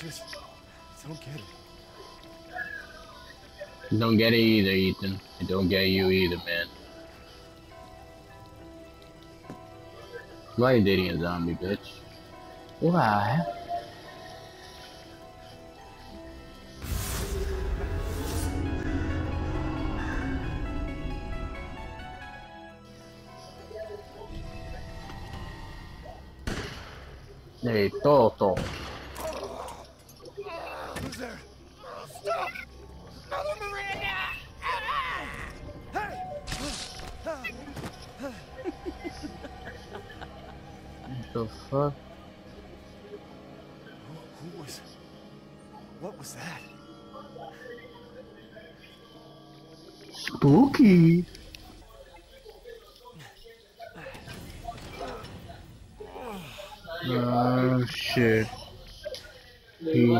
just don't get it. Don't get it either, Ethan. I don't get you either, man. Why are you dating a zombie, bitch? Why? Hey, Toto. Fuck? Who was... What was that? Spooky. Oh shit. He,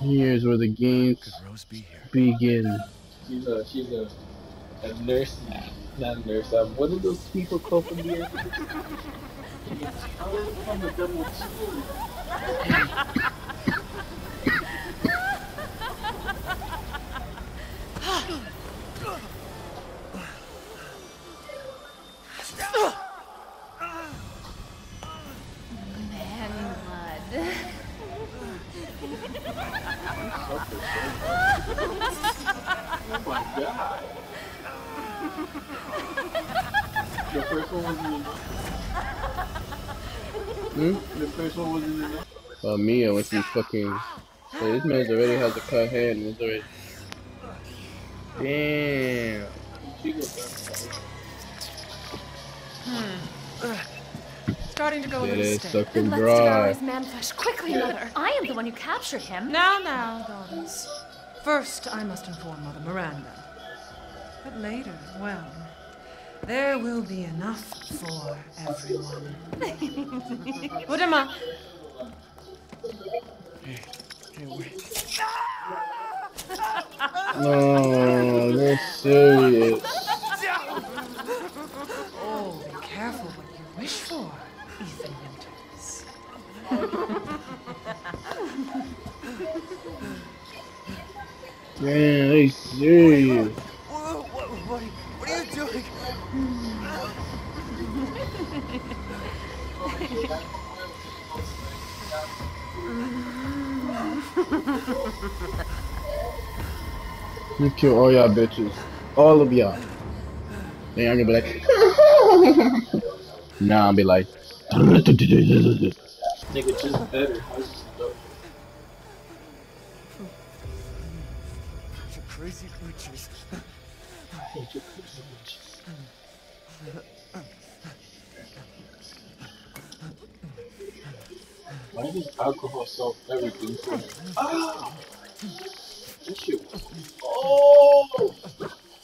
here's where the games Could Rose be here? begin. She's a she's a, a nurse, not a nurse. Um, what are those people called from the air? from the double fucking. Hey, this man's already has a cut hand. It's already. Damn. She goes Starting to go a little is stiff. sucking Then let's devour his man flesh quickly, mother. I am the one who captured him. Now, now, daughters. First, I must inform Mother Miranda. But later, well, there will be enough for everyone. Udama, Wait. No, they're serious. oh, be careful what you wish for, Ethan Winters. Damn, they serious. You kill all y'all bitches. All of y'all. Then I'm gonna be like, nah, I'll be like, Nigga, just better. I was just dope. You crazy creatures. Why does alcohol solve everything for me? Ah! This shit was. Oh!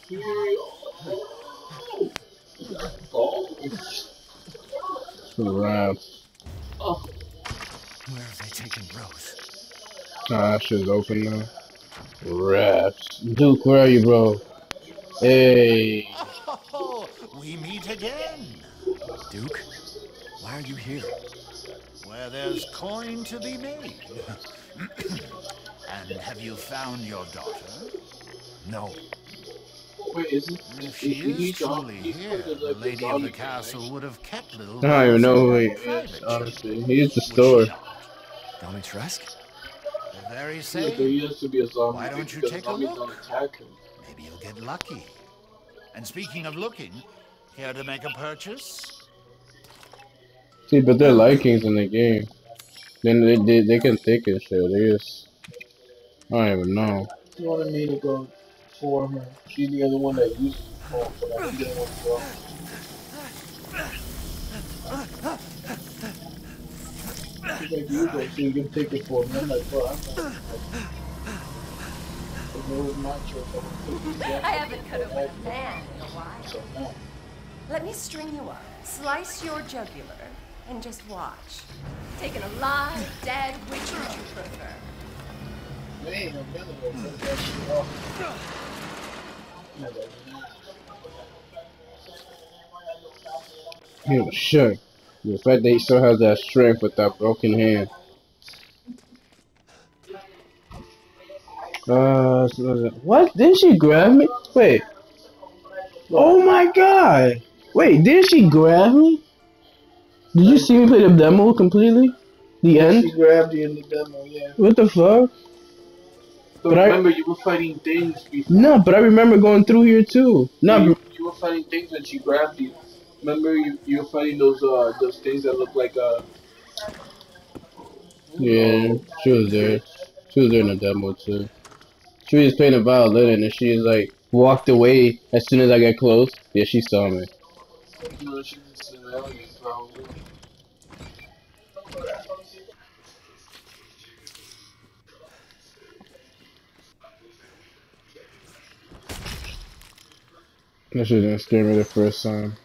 Here, oh! Oh! Oh! Where have they taken Rose? Nah, that shit's open now. Raps. Duke, where are you, bro? Hey. Oh, we meet again. Duke? Why are you here? Where there's coin to be made. and have you found your daughter? No. Wait, is it? If she he- is he's on- truly he's here, under, the lady of the castle connection. would have kept little. I don't even know who he is, honestly. chamber, He's the would she store. not? Dimitrescu? The very Yeah, same. but he has to be a zombie. Why don't you take a look? don't attack him. Maybe you'll get lucky. And speaking of looking, here to make a purchase? See, but they're Lycans in the game. Then they, they, they can take it, shit. They just. I don't even know. He wanted me to go for her. She's the other one that used to fall for that. He didn't want to go. She's like, you go, so you can take it for me. I'm like, bro, I'm not. Like, it was my choice. I was taking it. I haven't cut open a man in a while. So no. Let me string you up, slice your jugular, and just watch. Taking alive, dead, which would you prefer? They ain't no minute ago, but that shit. I'm like, nah. Yeah, sure. The fact that he still has that strength with that broken hand. Uh, what? Didn't she grab me? Wait. Oh my god! Wait, didn't she grab me? Did you see me play the demo completely? The She end? grabbed you in the demo, yeah. What the fuck? So But I- remember, you were fighting things before. No, but I remember going through here too. No, you, you were fighting things when she grabbed you. Remember, you, you were fighting those uh those things that look like uh. Yeah, she was there. She was there in the demo too. She was playing a violin and she was like walked away as soon as I got close. Yeah, she saw me. No, she's a civilian, probably. That shit didn't scare me the first time.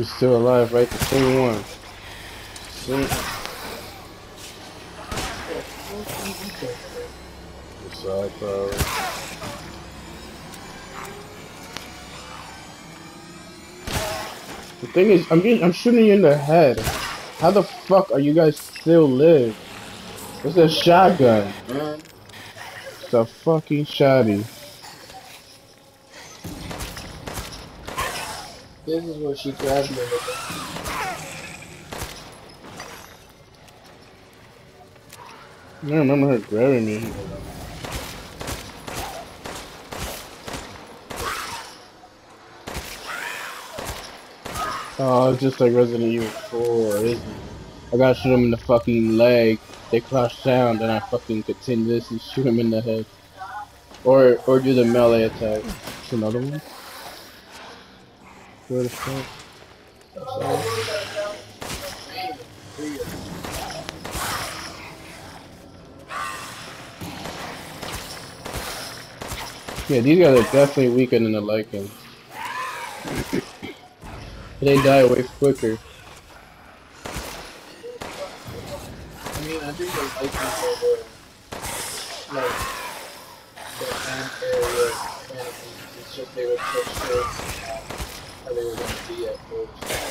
You're still alive, right? The same one. The thing is, I'm getting, I'm shooting you in the head. How the fuck are you guys still live? It's a shotgun. It's a fucking shotty. This is where she grabbed me. with I remember her grabbing me. Oh, it's just like Resident Evil 4, isn't it? I gotta shoot him in the fucking leg. They crash down, then I fucking continuously shoot him in the head. Or or do the melee attack. It's another one. Where the fuck? Yeah, these guys are definitely weaker than the Lycans. they die way quicker. I mean, I think the Vikings are the, like, the area enemies. It's just they so sure how they were going to be at first.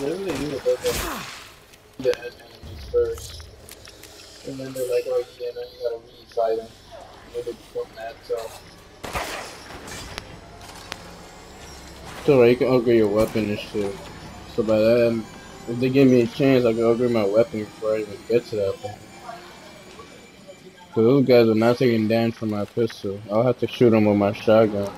Resident Evil does that, the enemies first. And then they're like, oh yeah, now you gotta re-fight them. And they become mad tough. It's alright, you can upgrade your weapon and shit. So by then, um, if they give me a chance, I can upgrade my weapon before I even get to that point. So those guys are not taking damage from my pistol. I'll have to shoot them with my shotgun.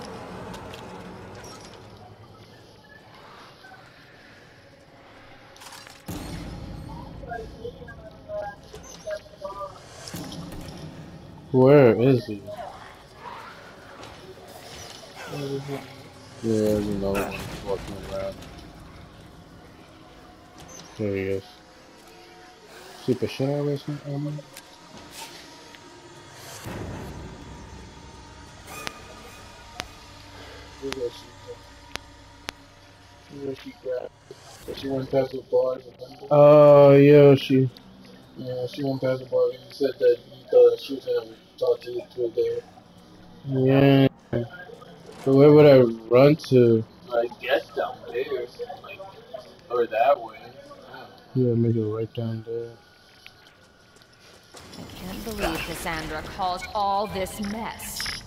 Where is he? Yeah, there's another one walking around. There he is. Super shit out of this she Who's that she grabbed? So she went past the bars? Oh, yeah, she. Yeah, she went past the bar and you said that you thought she was gonna talk to you through there. Yeah. So where would I run to? I guess down there, like, or that way. Yeah. Yeah, make it right down there. I can't believe Cassandra caused all this mess.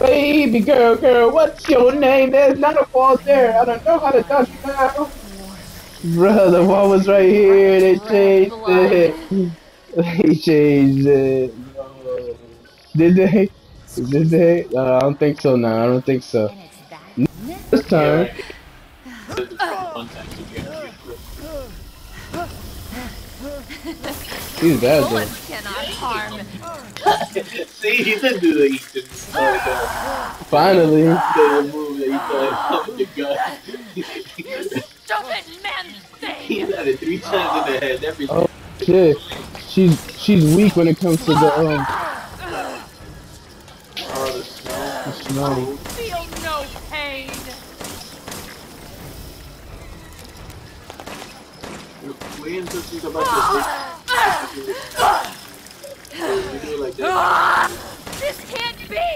Baby girl, girl, what's your name? There's not a wall there. I don't know how to talk now. Bro, the wall was right here. They changed it. They changed it. Did they? Did they? Uh, I don't think so now. I don't think so. It's This time. He's bad though. Cannot harm. See, he didn't do the He did Finally. the move that he thought was the gun. Stupid man thing. He had it three times in the head. Every time. oh shit. She's she's weak when it comes to the um. Oh, the smell. The smell. Feel no pain. Wait until she's about to. Oh like that. This can't be.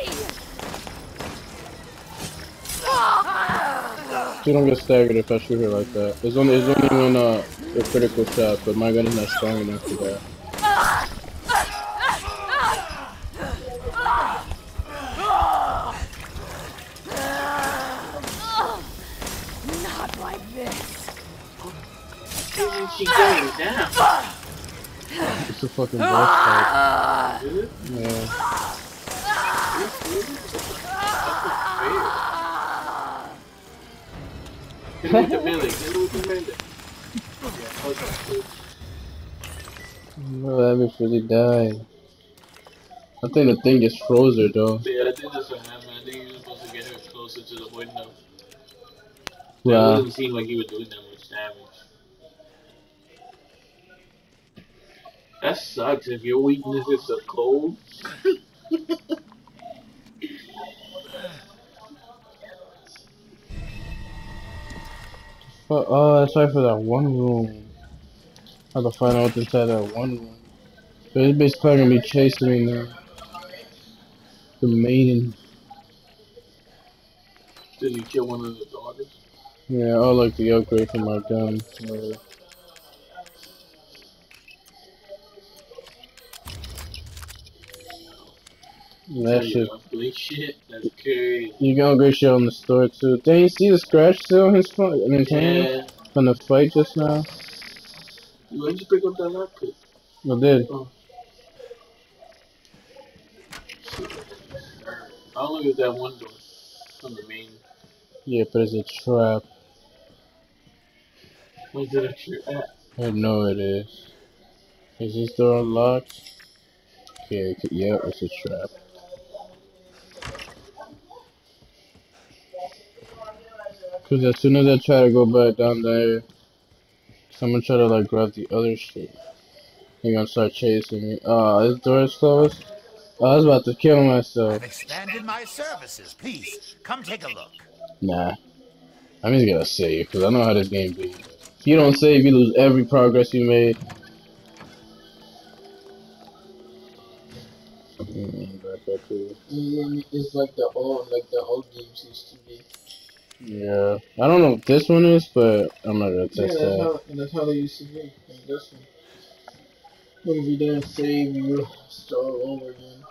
She don't get staggered if I shoot her like that. It's only it's only when uh a critical shot, but my gun is not strong enough for that. Not like this. She's going down. It's a fucking boss fight. Yeah. Hit her with the melee. Hit her with the melee. No, that bitch really died. I think the thing just froze her though. Yeah, I think that's what happened. I think he was supposed to get her closer to the window. That Yeah. doesn't seem like he was doing that That sucks if your weakness is the cold. Fuck, oh, that's right for that one room. I have to find out what's inside that one room. This bitch probably gonna be chasing me now. The maiden. Did he kill one of the daughters? Yeah, I like the upgrade for my gun. That shit. Upgrade shit. That's crazy. You can upgrade shit on the store too. Dang, you see the scratch still on his phone, in his hand Yeah. from the fight just now? Why'd you pick up that laptop? I did. I only got that one door on the main. Yeah, but it's a trap. Where's it actually at? I know it is. Is this door unlocked? Okay, c- yeah, it's a trap. Cause as soon as I try to go back down there, someone try to like grab the other shit. They're gonna start chasing me. Oh, this door is closed. Oh, I was about to kill myself. I've expanded my services. Please, come take a look. Nah. I'm just gonna save, because I know how this game be. If you don't save, you lose every progress you made. Mm, back up here. It's like the old, like the old games used to be. Yeah. I don't know what this one is, but I'm not gonna Yeah, test that's that. how, and that's how they used to be. This one. When you didn't save, you start all over again.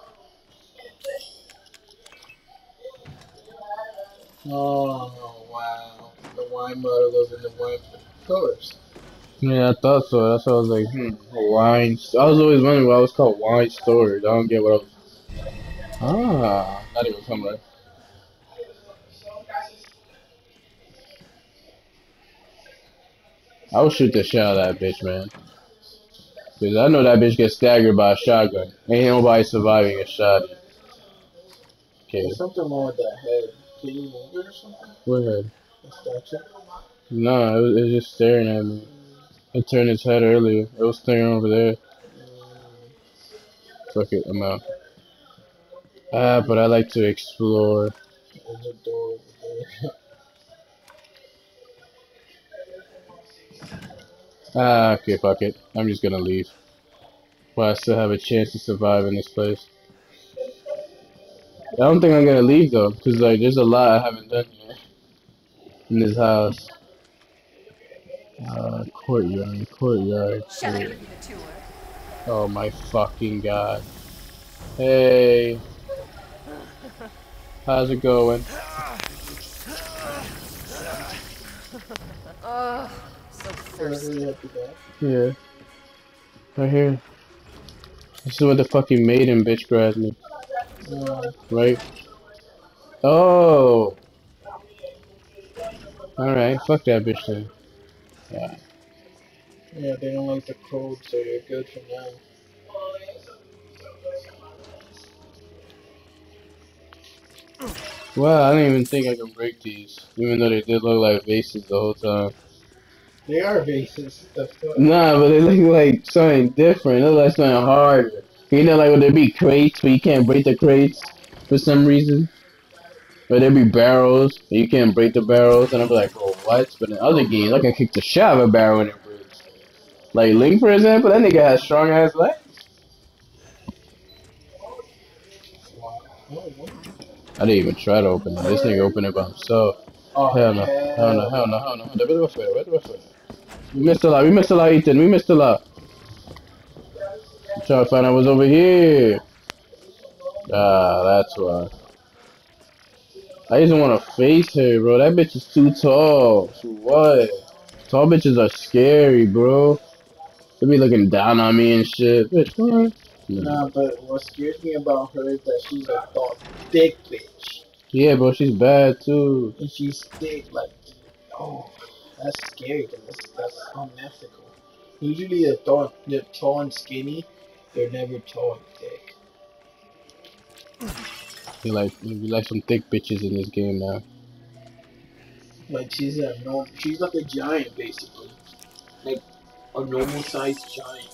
Oh, wow. The wine bottle goes in the wine colors. Yeah, I thought so. That's why I was like, hmm, wine. I was always wondering why it was called wine storage. I don't get what I was. Ah, not even come right. I would shoot the shit out of that bitch, man. Cause I know that bitch gets staggered by a shotgun. Ain't nobody surviving a shot. Okay, There's something wrong with that head. Can you move it or something? The statue? No, it was, it was just staring at me. It turned its head earlier. It was staring over there. Fuck it, I'm out. Ah, but I like to explore. Ah, okay, fuck it. I'm just gonna leave. But I still have a chance to survive in this place. I don't think I'm gonna leave though, cause like there's a lot I haven't done yet in this house. Uh, courtyard, courtyard. Shall I yeah. give you the tour? Oh my fucking god. Hey. How's it going? Ugh, so thirsty. Hurry up with that. Yeah. Right here. This is where the fucking maiden bitch grabbed me. Uh, Right? Oh! Alright, fuck that bitch then. Yeah. yeah, they don't like the code, so you're good for now. Wow, I didn't even think I could break these. Even though they did look like vases the whole time. They are vases. Nah, but they look like something different. They look like something harder. You know, like would there be crates, but you can't break the crates for some reason. But there be barrels, and you can't break the barrels, and I'm like, oh, what? But in other games, I can kick the shit out of a barrel and it breaks. Like Link, for example, that nigga has strong ass legs. I didn't even try to open it. This nigga opened it by himself. Oh, Hell no. Hell no. Hell no. Hell no. Where the rest of it? We missed a lot. We missed a lot, Ethan. We missed a lot. I'm trying to find out what's over here. Ah, that's why. I just want to face her, bro. That bitch is too tall. So what? Tall bitches are scary, bro. They be looking down on me and shit. Bitch, what? Nah, but what scares me about her is that she's a tall, thick bitch. Yeah, bro, she's bad too. And she's thick, like, oh, that's scary. 'cause That's, that's unethical. Usually, the tall, the tall and skinny, they're never tall and thick. You like, you like some thick bitches in this game now. Like she's a no, she's like a giant basically, like a normal sized giant.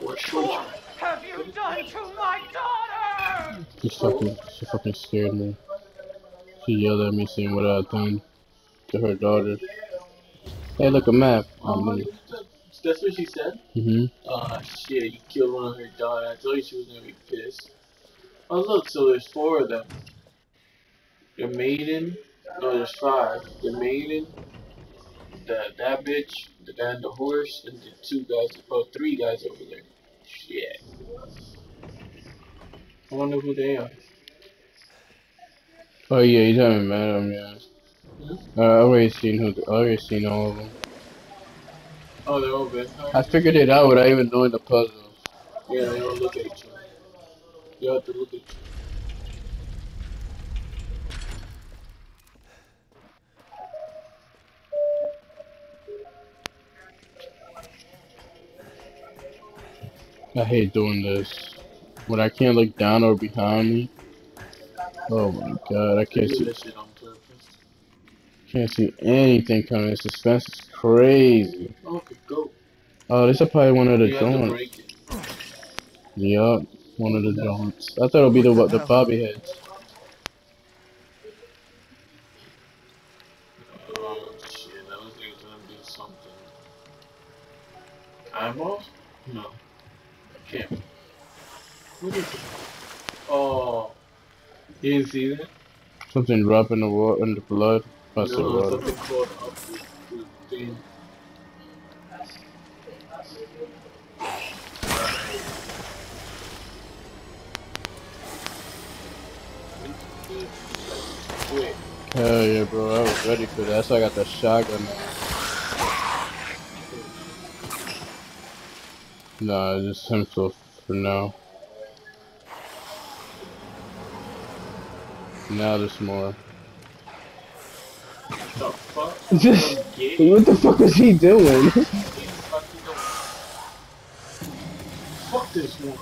Or a short giant. have you done to my daughter? She fucking, she fucking scared me. She yelled at me saying what I had done to her daughter. Hey, look a map. Oh, Um, that's what she said. Mm-hmm. Ah shit, you killed one of her daughter. I told you she was gonna be pissed. Oh look, so there's four of them. The maiden, no, there's five. The maiden, the that bitch, the guy and the horse, and the two guys, oh, three guys over there. Shit. I wonder who they are. Oh yeah, you haven't met him, yeah. Uh, I already seen who. I already seen all of them. Oh, they're all good. I figured it out without even knowing the puzzle. Yeah, they all look at each other. You have to look at each I hate doing this. When I can't look down or behind me. Oh my god, I can't see this shit on purpose. can't see anything coming. The suspense is crazy. Oh, okay, go. Oh, this is probably one of the You have to joints. Yup, one of the joints. I thought it would be the the bobby heads. See that? Something dropping the water in the blood. That's the no, water. something called up the, thing. Hell yeah, bro. I was ready for that. That's why I got the shotgun. Nah, just him for, for now. Now there's more. the fuck? Just- What the fuck is he doing? Fuck this one.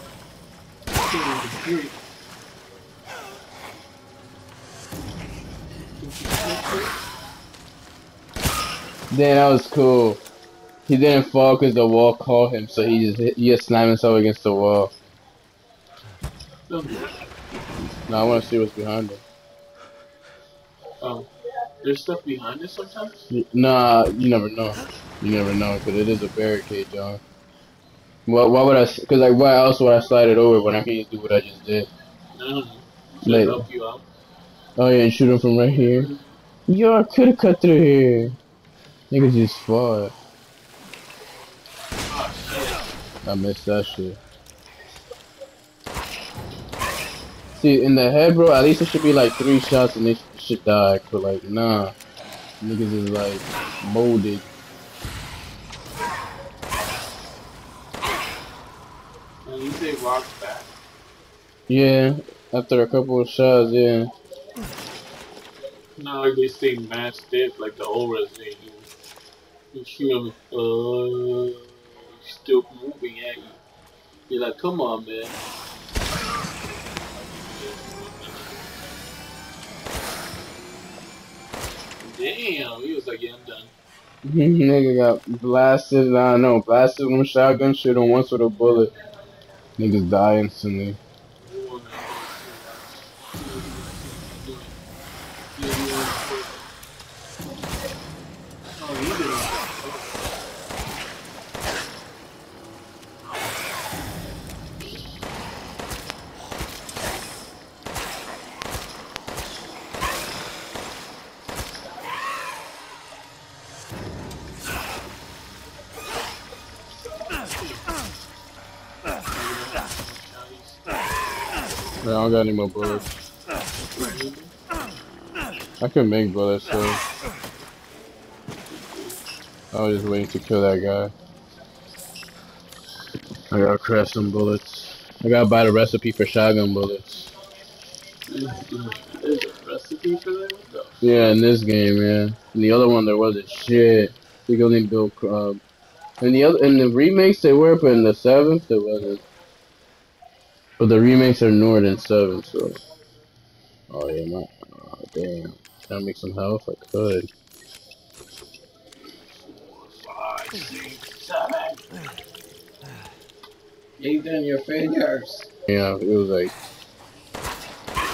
I can't even hear it. Think you can hear it? Then that was cool. He didn't fall because the wall caught him, so he just hit, he just slammed himself against the wall. Don't do it. Now I want to see what's behind him. There's stuff behind it sometimes? Nah, you never know. You never know because it is a barricade, John. Why, why would I? Because like, why else would I slide it over when I can just do what I just did? No. Like- help you out. Oh yeah, and shoot him from right here. Yo, I could have cut through here. Niggas just fought. I missed that shit. See, in the head, bro, at least it should be like three shots and they should die. But like, nah. Niggas is like molded. And you say rock back. Yeah, after a couple of shots, yeah. Not like they stay mad stiff like the old Resident Evil. You shoot them, uh, still moving at you. You're like, come on, man. Damn, he was like, yeah, I'm done. Nigga got blasted, I don't know, blasted with a shotgun, shoot him once with a bullet. Niggas die instantly. I don't got any more bullets. I can make bullets, so I was just waiting to kill that guy. I gotta craft some bullets. I gotta buy the recipe for shotgun bullets. Recipe for? Yeah, in this game, yeah. In the other one, there wasn't shit. We only build. Um, in the other, in the remakes, they were, but in the seventh, there wasn't. But the remakes are newer than seven, so. Oh yeah, my. Oh, damn. Can I make some health? I could. Five, six, seven. Ethan, your fingers. Yeah, it was like.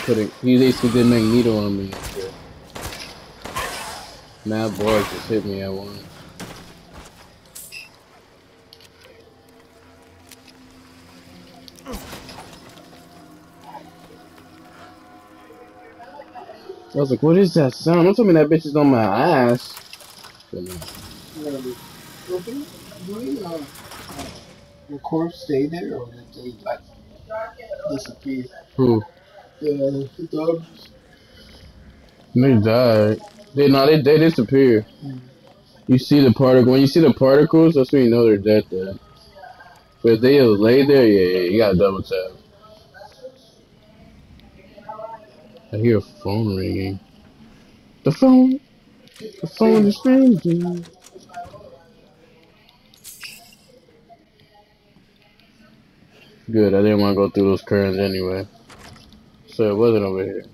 Putting. He basically did Magneto on me and shit. Mad boy just hit me at once. I was like, what is that sound? Don't tell me that bitch is on my ass. But no. You gonna be looking? Do we, your corpse stay there or did they, like, disappear? Who? The, the dogs? They died. They no, they they disappear. Hmm. You see the particle when you see the particles, that's when you know they're dead. Dead. But if they lay there, yeah, yeah, you gotta double tap. I hear a phone ringing. The phone. The phone is ringing. Good. I didn't want to go through those currents anyway. So it wasn't over here.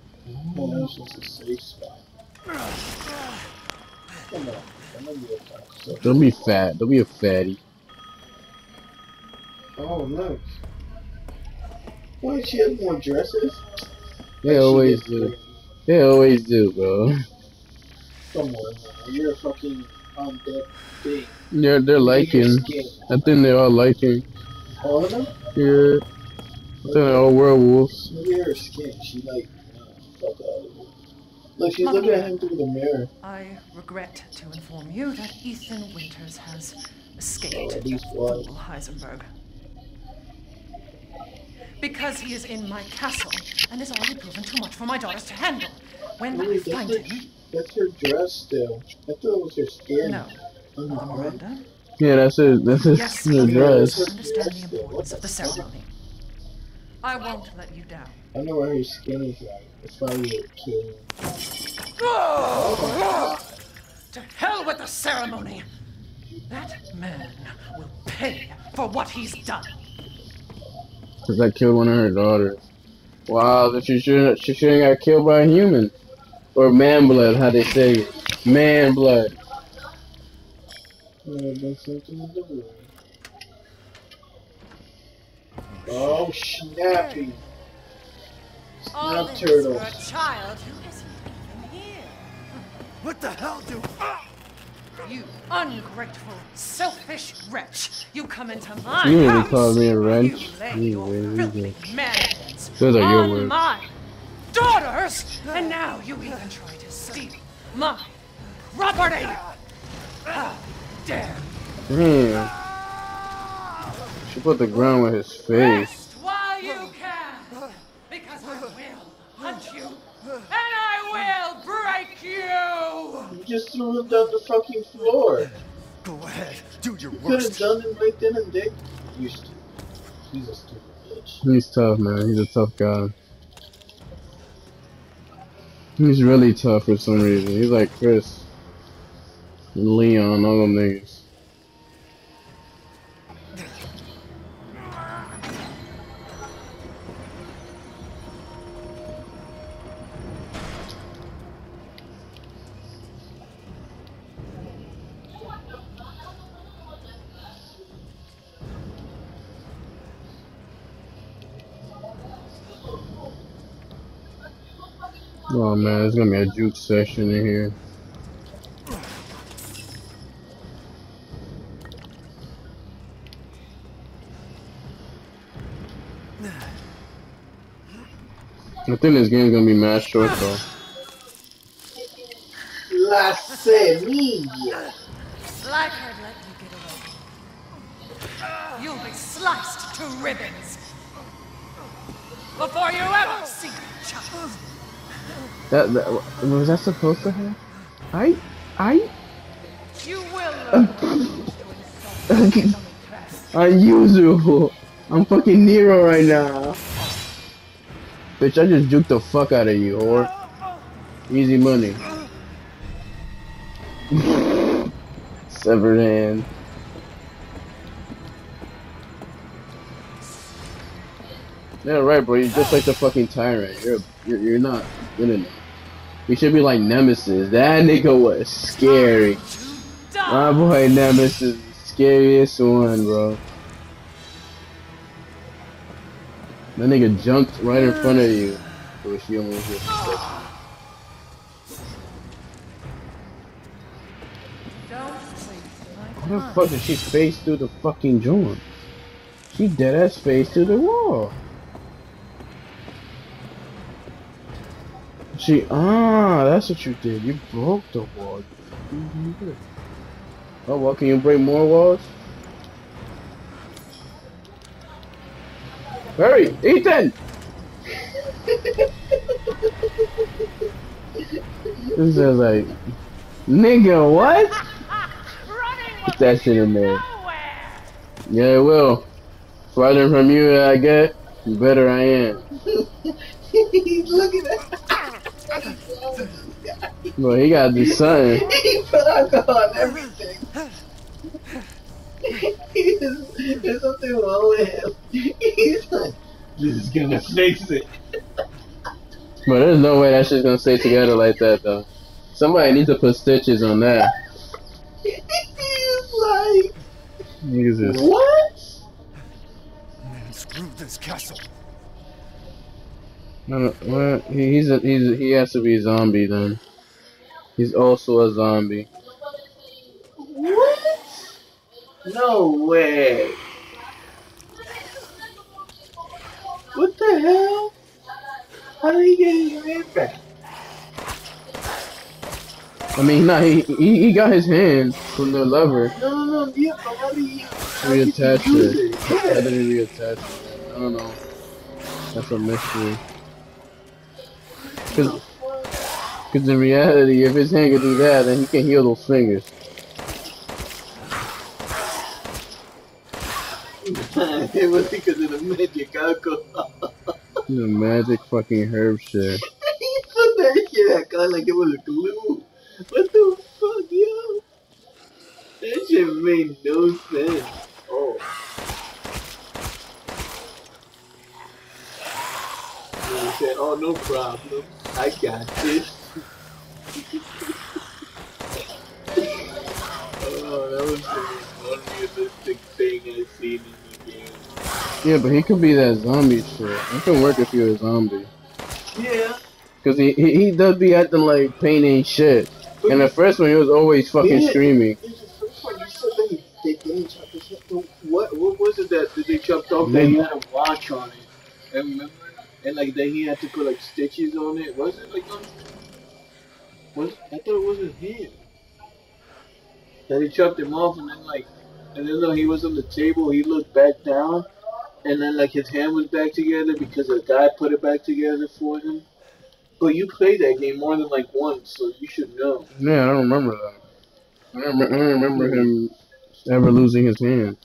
Don't be fat. Don't be a fatty. Oh, look. Why does she have more dresses? They She always do. crazy. They always do, bro. Come on, man. You're a fucking undead thing. They're they're Lycan. I think they're all Lycan. All of them? Yeah. I think they're all werewolves. Look at her skin. She like, uh, fuck out of it. Look, she's looking at him through the mirror. I regret to inform you that Ethan Winters has Oh, escaped at least one. Heisenberg. Because he is in my castle and has already proven too much for my daughters to handle. When I Wait, find that's her, him, that's her dress still. I thought it was her skin. no, On her arm. Miranda, Yeah, that's it. That's his Yes, the we dress. understand the importance of the ceremony. I won't let you down. I know where her skin is like. That's why you were killing. To hell with the ceremony! That man will pay for what he's done. Cause I killed one of her daughters. Wow, that she should she shouldn't got killed by a human. Or man blood, how they say it. Man blood. There been something in the room. Oh, snappy. All Snap turtle. a child who isn't here. What the hell do? Ah! You ungrateful, selfish wretch! You come into my You really house. called me a You lay You your really filthy did. mansions Those are your words. my daughters, and now you even try to steal my property. How dare you! Damn. She put the ground with his face. Rest while you can, because I will hunt you, and I will break you. You just threw him down the fucking floor. Go ahead, do your You could have done it right then and there. You stupid. He's a stupid bitch. He's tough, man. He's a tough guy. He's really tough for some reason. He's like Chris, Leon, all them niggas. Oh man, there's gonna be a juke session in here. I think this game's gonna be mad short though. La semilla. Like I'd let you get away. You'll be sliced to ribbons before you ever see a child. That, that was that supposed to happen? I I You will learn. unusual. I'm fucking Nero right now. Bitch, I just juked the fuck out of you, whore. Easy money. Severed hand. Yeah, right, bro. You're just like the fucking tyrant. You're you're, you're not good enough. You should be like Nemesis. That nigga was scary. My boy Nemesis, scariest one, bro. That nigga jumped right in front of you. So she almost hit. How the fuck did she face through the fucking joint? She dead ass face through the wall. She ah, that's what you did. You broke the wall. Oh well, can you break more walls? Hurry, Ethan! this is like, nigga, what? Put that shit in there. Yeah, it will. Farther from you I get, the better I am. He's looking at. Well, he got the sun. He put alcohol on everything. He's, there's something wrong with him. He's like, just gonna fix it. But there's no way that shit's gonna stay together like that though. Somebody needs to put stitches on that. He's like, Niggas is what? Man, screw this castle. No, he, he's a, he's a, he has to be a zombie then. He's also a zombie. What? No way. What the hell? How did he get his hand back? I mean, nah, he, he he got his hand from the lever. No, no, no, yeah, but how did he Reattached it. it? I Yeah. didn't reattach it. I don't know. That's a mystery. Cause, cause in reality, if his hand can do that, then he can heal those fingers. it was because of the magic alcohol. The magic fucking herb shit. he put that shit back on like it was glue. What the fuck, yo? That shit made no sense. Oh. And he said, oh, no problem. I got this. oh, that was the most unrealistic thing I've seen in the game. Yeah, but he could be that zombie shit. It can work if you're a zombie. Yeah. Cause he, he, he does be acting like pain ain't shit. And the first one, he was always fucking Yeah. screaming. It's the first one you said that he, they didn't chop his head. No, What what was it that, that they chopped off that They- had a watch on it? I remember. And like then he had to put like stitches on it. Was it like on? Was I thought it wasn't him. That he chopped him off and then like and then when he was on the table he looked back down and then like his hand was back together because a guy put it back together for him. But you played that game more than like once, so you should know. Yeah, I don't remember that. I don't, I don't remember him ever losing his hand.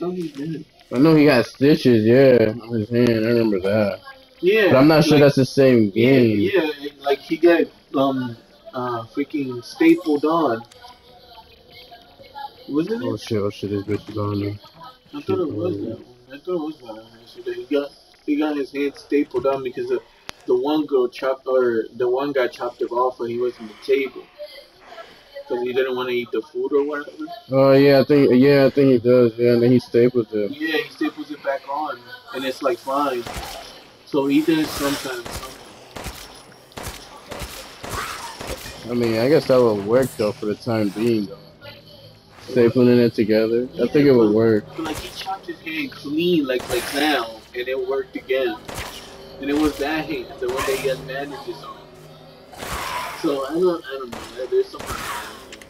No, he didn't. I know he got stitches, yeah, on his hand. I remember that. Yeah. But I'm not sure like- that's the same Yeah, game. yeah, and, like he got um uh freaking stapled on. Wasn't it? Oh shit, oh shit, this bitch is on me. I thought it was that one. I thought it was that one. That he got he got his hand stapled on because the the one girl chopped or the one guy chopped it off when he was on the table. Because he didn't want to eat the food or whatever. Oh yeah, I think yeah, I think he does. Yeah, and then he staples it. Yeah, he staples it back on, and it's like fine. So he does sometimes. I mean, I guess that would work though for the time being though. Stapling it together, I think it would work. Like he chopped his hand clean, like like now, and it worked again. And it was that hand, the one that he had bandages on. So I don't, I don't know. There's something.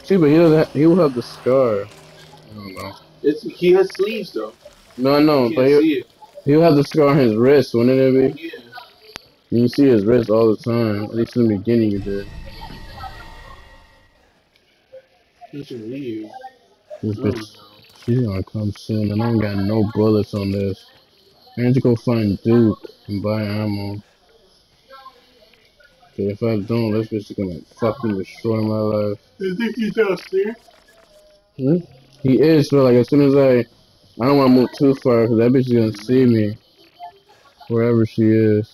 See, but he doesn't. He will have the scar. I don't know. It's he has sleeves though. No, I know, but he, he'll have the scar on his wrist, wouldn't it be? Yeah. You see his wrist all the time. At least in the beginning, you did. He should leave. This bitch, she's gonna come soon, and I don't got no bullets on this. I need to go find Duke and buy ammo. Cause if I don't, this bitch is gonna fucking destroy my life. You think he's downstairs? Hmm? He is, but like as soon as I, I don't want to move too far, cause that bitch is gonna see me, wherever she is.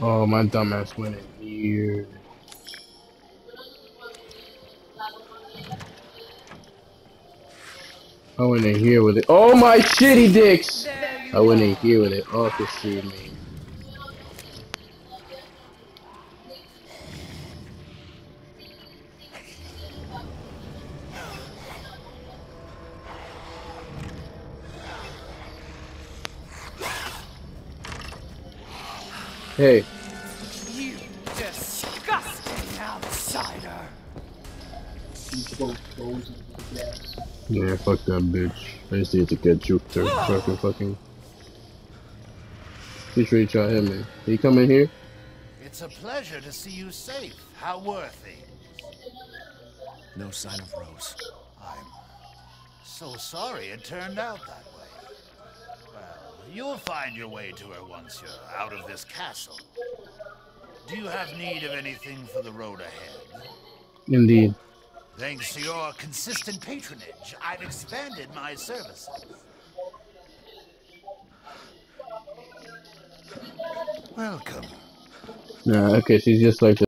Oh, my dumbass went in here. I went in here with it. Oh my shitty dicks! I here with it. All to see me. Hey, You disgusting outsider! He's supposed to go into the gas. yeah, fuck that bitch. I just need to get juked her. Fucking fucking. He's ready to try him, man. He come in here? It's a pleasure to see you safe. How were things? No sign of Rose. I'm so sorry it turned out that way. Well, you'll find your way to her once you're out of this castle. Do you have need of anything for the road ahead? Indeed. Thanks to your consistent patronage, I've expanded my services. Welcome. Nah, okay, she's just like